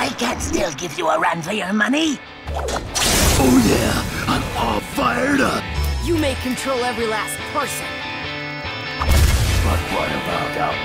I can still give you a run for your money. Oh yeah, I'm all fired up. You may control every last person. But what about our?